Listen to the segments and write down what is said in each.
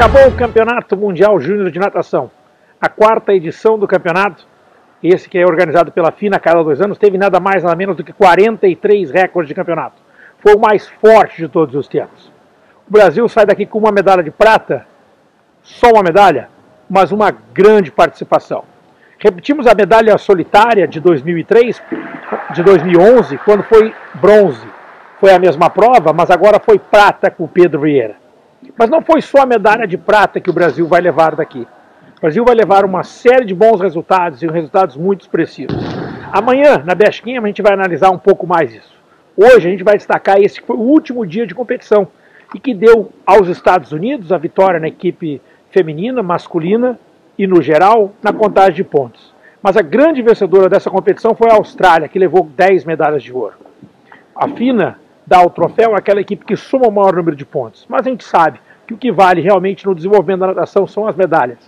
Acabou o Campeonato Mundial Júnior de Natação. A quarta edição do campeonato, esse que é organizado pela FINA a cada dois anos, teve nada mais nada menos do que 43 recordes de campeonato. Foi o mais forte de todos os tempos. O Brasil sai daqui com uma medalha de prata, só uma medalha, mas uma grande participação. Repetimos a medalha solitária de 2003, de 2011, quando foi bronze. Foi a mesma prova, mas agora foi prata com o Pedro Vieira. Mas não foi só a medalha de prata que o Brasil vai levar daqui. O Brasil vai levar uma série de bons resultados e resultados muito expressivos. Amanhã, na Besquinha, a gente vai analisar um pouco mais isso. Hoje a gente vai destacar esse que foi o último dia de competição e que deu aos Estados Unidos a vitória na equipe feminina, masculina e no geral na contagem de pontos. Mas a grande vencedora dessa competição foi a Austrália, que levou 10 medalhas de ouro. A FINA dá o troféu àquela equipe que soma o maior número de pontos. Mas a gente sabe que o que vale realmente no desenvolvimento da natação são as medalhas.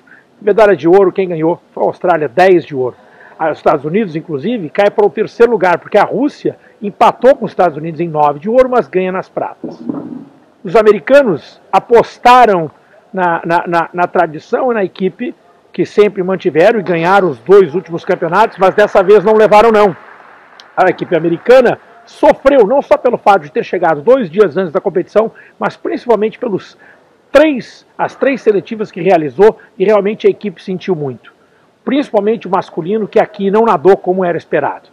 Medalha de ouro, quem ganhou foi a Austrália, 10 de ouro. Os Estados Unidos, inclusive, cai para o terceiro lugar, porque a Rússia empatou com os Estados Unidos em 9 de ouro, mas ganha nas pratas. Os americanos apostaram na, na, na, na tradição e na equipe que sempre mantiveram e ganharam os dois últimos campeonatos, mas dessa vez não levaram não. A equipe americana sofreu não só pelo fato de ter chegado dois dias antes da competição, mas principalmente pelos três, as três seletivas que realizou e realmente a equipe sentiu muito. Principalmente o masculino, que aqui não nadou como era esperado.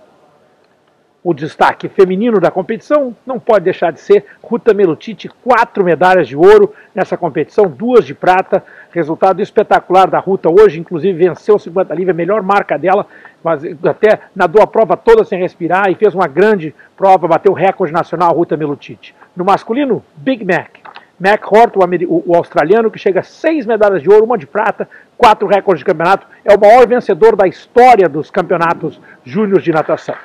O destaque feminino da competição não pode deixar de ser Ruta Melutiti, quatro medalhas de ouro nessa competição, duas de prata. Resultado espetacular da Ruta hoje, inclusive venceu o 50 livre, a melhor marca dela, mas até nadou a prova toda sem respirar e fez uma grande prova, bateu o recorde nacional Ruta Melutiti. No masculino, Big Mac. Mac Hort, o, australiano, que chega a seis medalhas de ouro, uma de prata, quatro recordes de campeonato, é o maior vencedor da história dos campeonatos júniores de natação.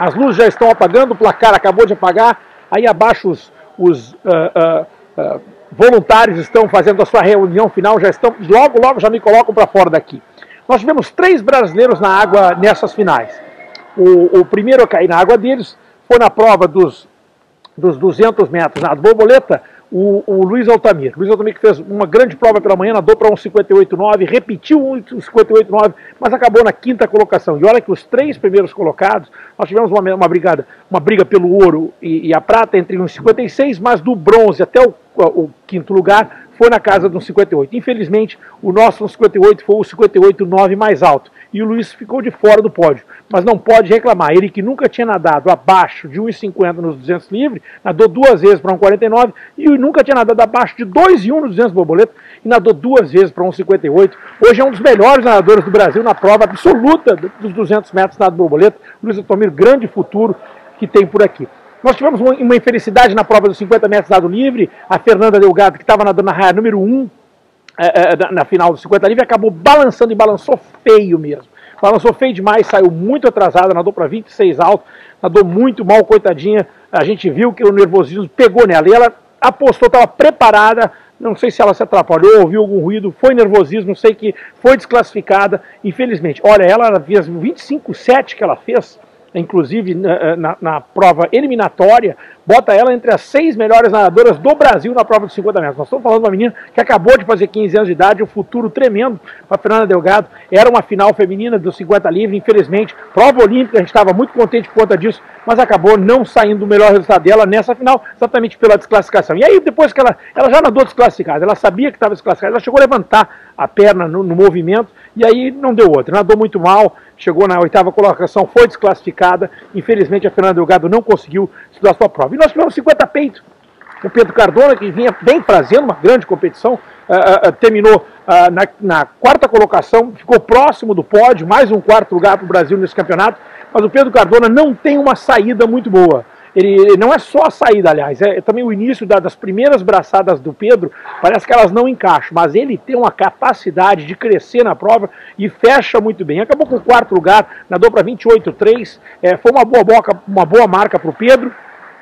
As luzes já estão apagando, o placar acabou de apagar, aí abaixo os, os uh, uh, uh, voluntários estão fazendo a sua reunião final, já estão, logo, logo já me colocam para fora daqui. Nós tivemos três brasileiros na água nessas finais. O, o primeiro a cair na água deles foi na prova dos, dos 200 metros na borboleta, o, o Luiz Altamir. Luiz Altamir que fez uma grande prova pela manhã, nadou para um 58,9, repetiu um 58,9, mas acabou na quinta colocação. E olha que os três primeiros colocados, nós tivemos uma, uma, brigada, uma briga pelo ouro e, e a prata entre uns 56, mas do bronze até o, o quinto lugar foi na casa de um 58. Infelizmente, o nosso 58 foi o 58,9 mais alto e o Luiz ficou de fora do pódio. Mas não pode reclamar. Ele que nunca tinha nadado abaixo de 1,50 nos 200 livre, nadou duas vezes para 1,49 e nunca tinha nadado abaixo de 2,1 nos 200 borboleta e nadou duas vezes para 1,58. Hoje é um dos melhores nadadores do Brasil na prova absoluta dos 200 metros nado borboleta. Luiz Otomir, grande futuro que tem por aqui. Nós tivemos uma infelicidade na prova dos 50 metros nado livre. A Fernanda Delgado, que estava nadando na raia número 1, é, é, na final do 50 livre, acabou balançando e balançou feio mesmo. Balançou feio demais, saiu muito atrasada, nadou para 26 alto, nadou muito mal, coitadinha. A gente viu que o nervosismo pegou nela e ela apostou, estava preparada. Não sei se ela se atrapalhou, ouviu algum ruído, foi nervosismo, sei que foi desclassificada, infelizmente. Olha, ela fez 25,7 que ela fez, inclusive na, na, na, prova eliminatória, bota ela entre as seis melhores nadadoras do Brasil na prova de 50 metros. Nós estamos falando de uma menina que acabou de fazer 15 anos de idade, um futuro tremendo para Fernanda Delgado. Era uma final feminina dos 50 livre, infelizmente, prova olímpica, a gente estava muito contente por conta disso, mas acabou não saindo o melhor resultado dela nessa final, exatamente pela desclassificação. E aí, depois que ela, ela já nadou desclassificada, ela sabia que estava desclassificada, ela chegou a levantar a perna no, no movimento, e aí não deu outra. Nadou muito mal, chegou na oitava colocação, foi desclassificada. Infelizmente a Fernanda Delgado não conseguiu estudar sua prova. E nós tivemos 50 peitos. O Pedro Cardona, que vinha bem fazendo uma grande competição, uh, uh, terminou uh, na, na, quarta colocação, ficou próximo do pódio, mais um quarto lugar para o Brasil nesse campeonato. Mas o Pedro Cardona não tem uma saída muito boa. Ele não é só a saída, aliás, é também o início da, das primeiras braçadas do Pedro, parece que elas não encaixam, mas ele tem uma capacidade de crescer na prova e fecha muito bem. Acabou com o quarto lugar, nadou para 28,3, é, foi uma boa, boca, uma boa marca para o Pedro.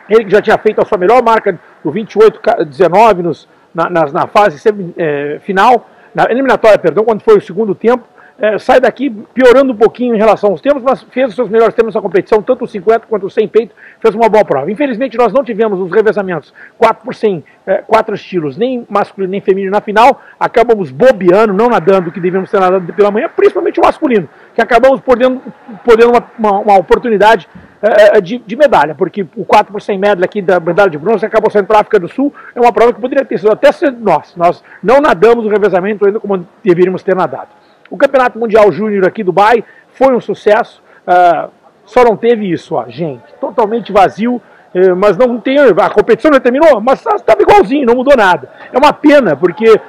Ele que já tinha feito a sua melhor marca do 28,19 nos, na, na, na fase é, final, na eliminatória, perdão, quando foi o segundo tempo, é, sai daqui piorando um pouquinho em relação aos tempos, mas fez os seus melhores tempos na competição, tanto o 50 quanto o 100 peito, fez uma boa prova. Infelizmente, nós não tivemos os revezamentos 4 por 100, é, quatro estilos, nem masculino nem feminino na final, acabamos bobeando, não nadando o que devíamos ter nadado pela manhã, principalmente o masculino, que acabamos perdendo, perdendo uma, uma, uma oportunidade é, é de, de, medalha, porque o 4 por 100 medalha aqui da medalha de bronze acabou sendo para a África do Sul, é uma prova que poderia ter sido até nós. Nós não nadamos o revezamento ainda como deveríamos ter nadado. O Campeonato Mundial Júnior aqui do Dubai foi um sucesso, uh, só não teve isso, ó, gente, totalmente vazio, uh, mas não tem, a competição não terminou, mas estava tá, igualzinho, não mudou nada. É uma pena, porque uh,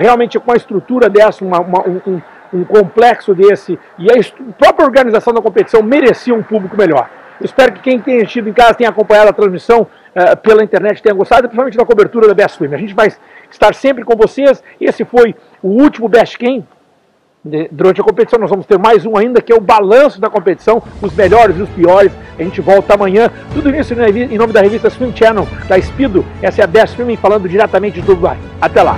realmente com a estrutura dessa, uma, uma, um, um, complexo desse, e a própria organização da competição merecia um público melhor. espero que quem tenha estido em casa tenha acompanhado a transmissão uh, pela internet, tenha gostado, principalmente da cobertura da Best Swim. A gente vai estar sempre com vocês. Esse foi o último Best Game durante a competição. Nós vamos ter mais um ainda, que é o balanço da competição, os melhores e os piores. A gente volta amanhã. Tudo isso em nome da revista Swim Channel, da Speedo. Essa é a Best Swimming falando diretamente do Dubai. Até lá!